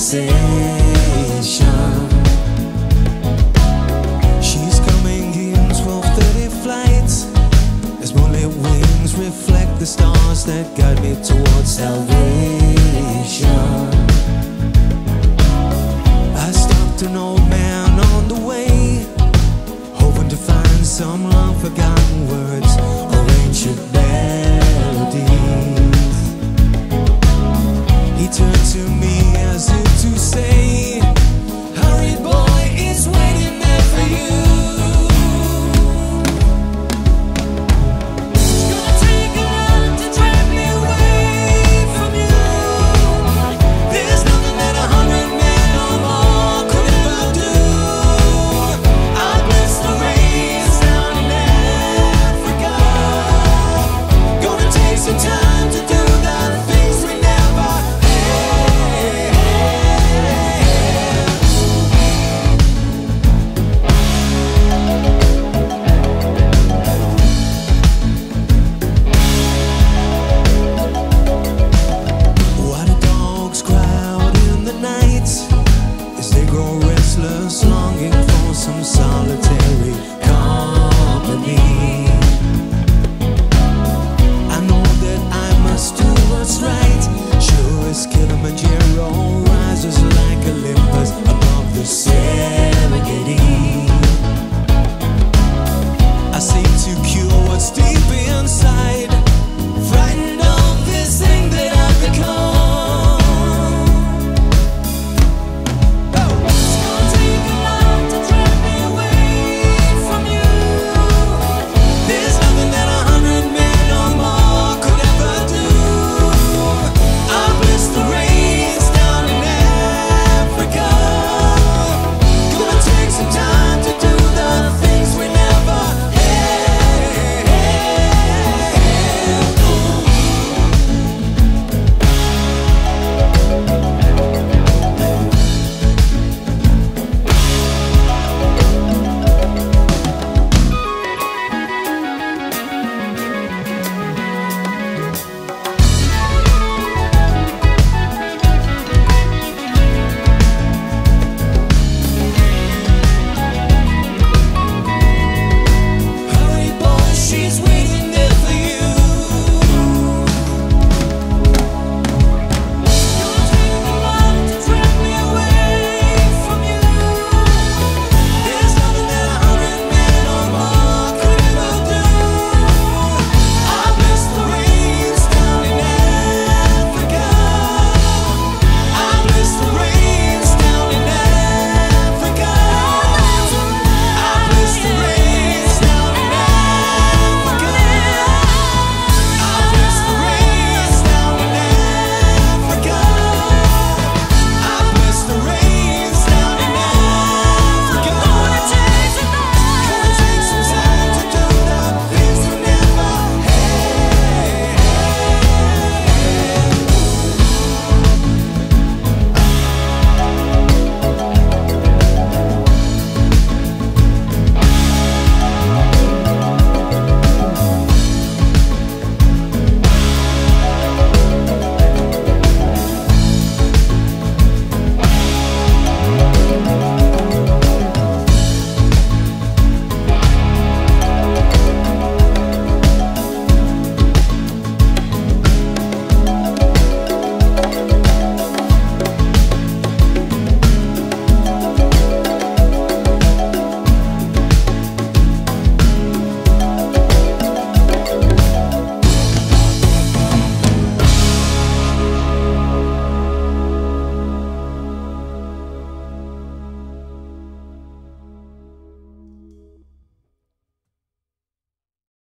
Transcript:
conversation. She's coming in 12:30 flights. As moonlit wings reflect the stars that guide me towards salvation.